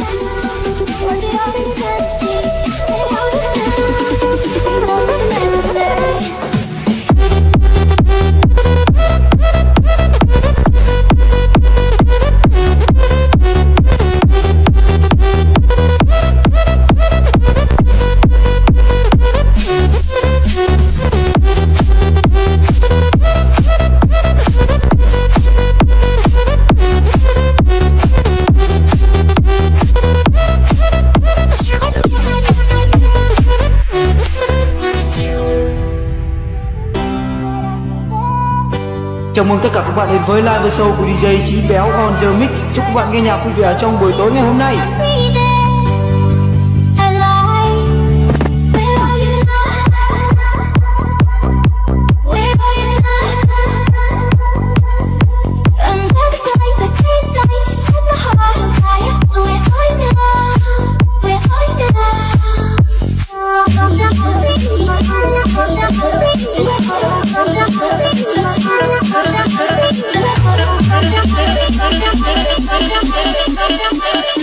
Thank you. Chào mừng tất cả các bạn đến với live show của DJ Chí Béo on the Mix. Chúc các bạn nghe nhạc vui vẻ trong buổi tối ngày hôm nay. Thank you.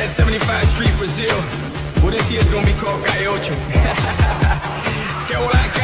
at 75 Street, Brazil. Well, this year's gonna be called Gaiocho.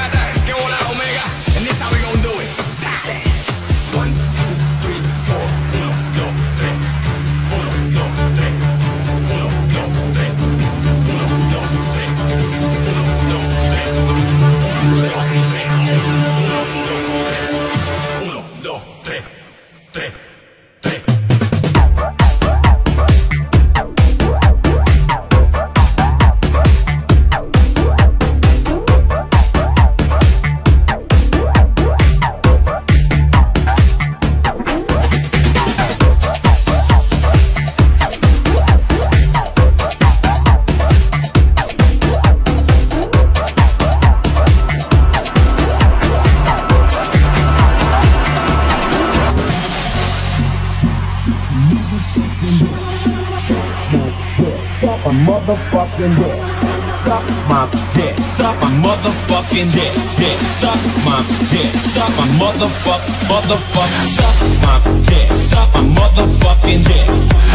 A motherfucking dick. Suck my dick. Suck my motherfucking dick. Dick. Suck my dick. Suck my motherfuck. Motherfuck. Suck my dick. Suck my motherfucking dick.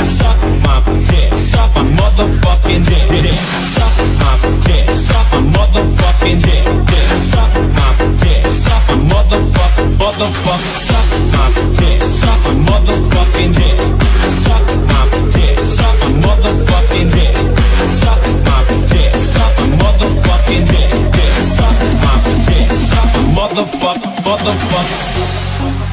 Suck my dick. Suck my motherfucking dick. Dick. Suck my dick. Suck my motherfucking dick. Dick. Suck my dick. Suck my motherfuck. Motherfuck. Suck my dick. Suck my motherfucking dick. Suck my dick. Suck my motherfucking dick. Suck motherfucking dick. Dick. Suck my dick. Suck my motherfuck. Motherfuck.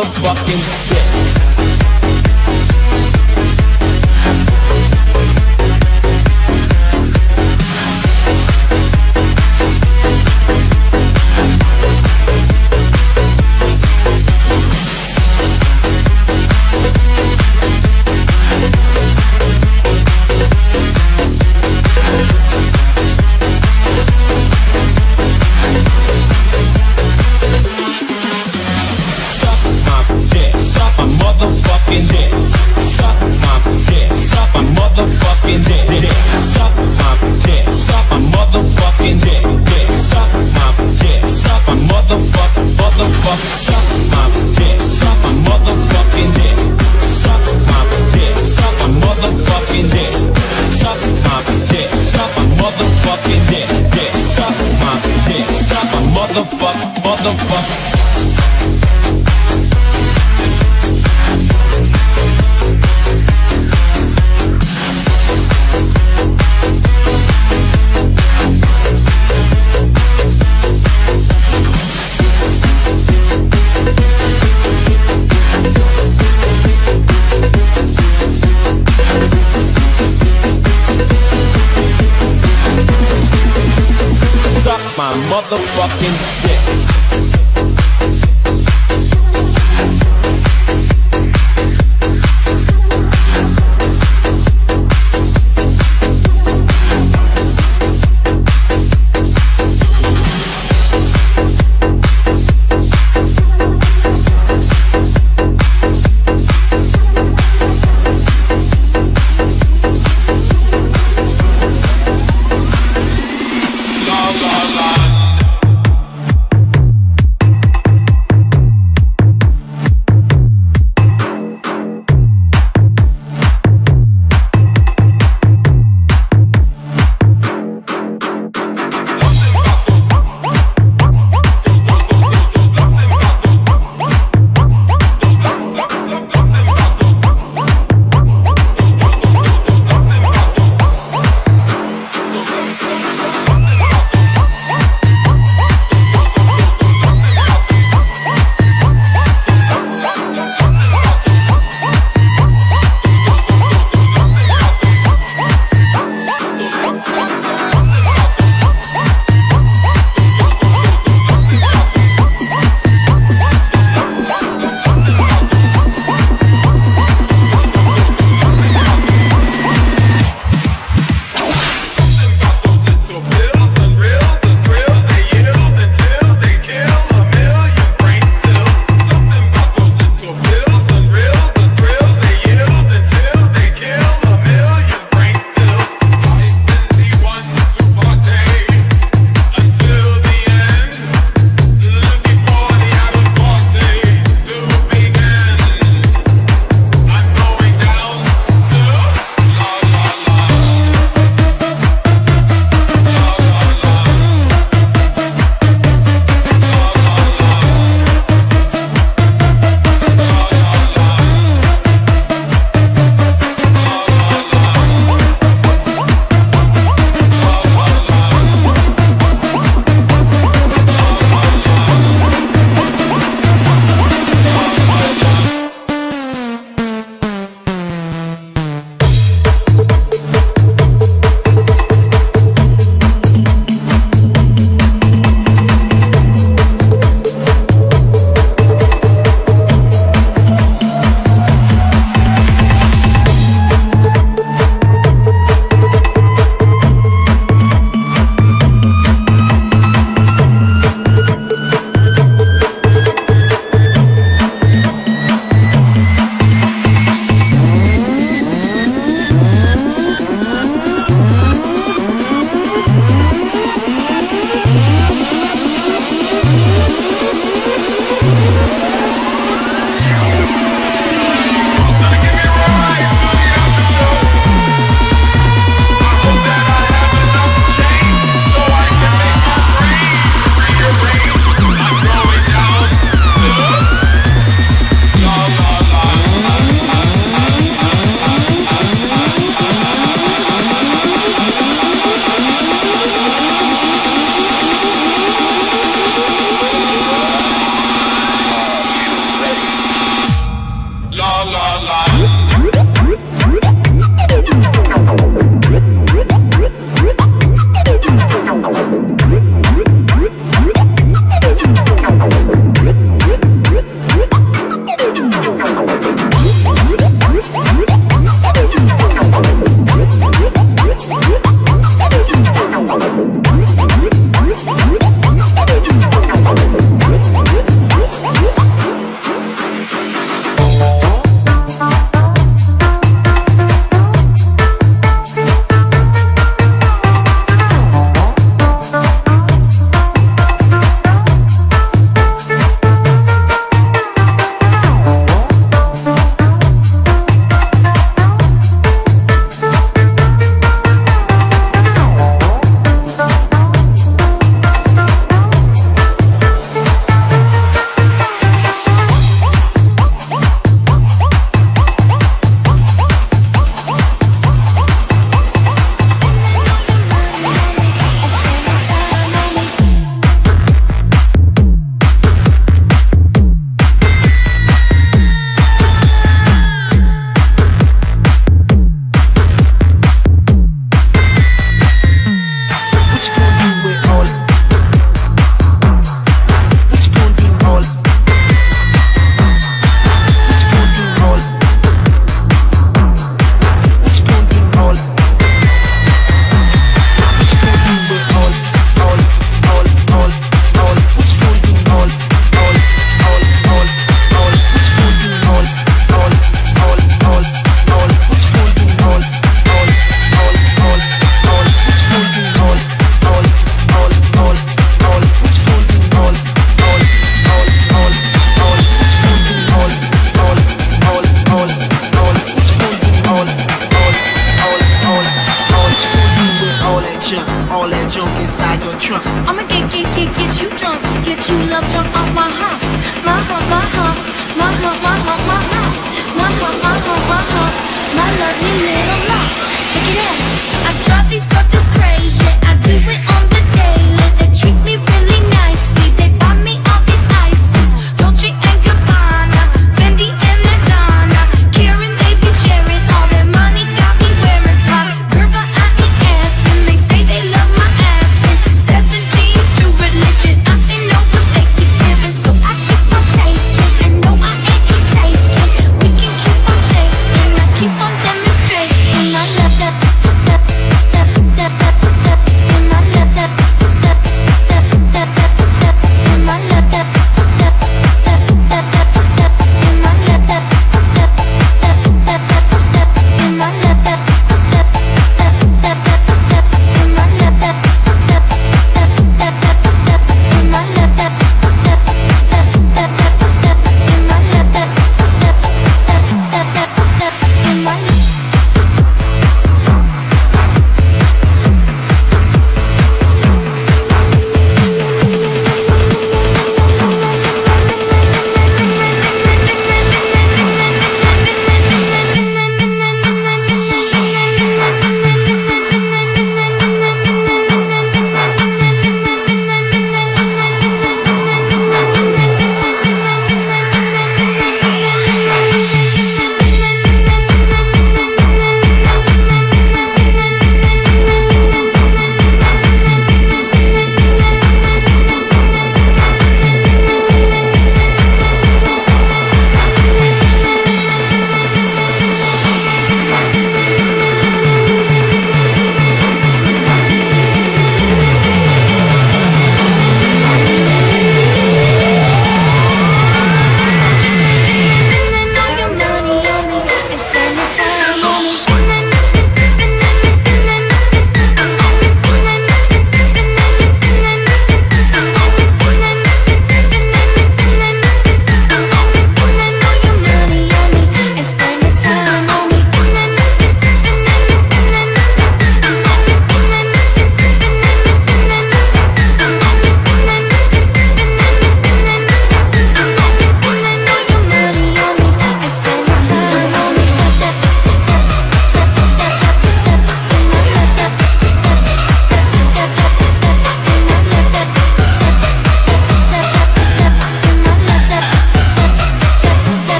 Motherfucking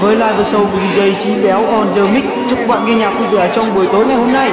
với live show của DJ Chí Béo on the Mix. Chúc bạn nghe nhạc vui vẻ trong buổi tối ngày hôm nay.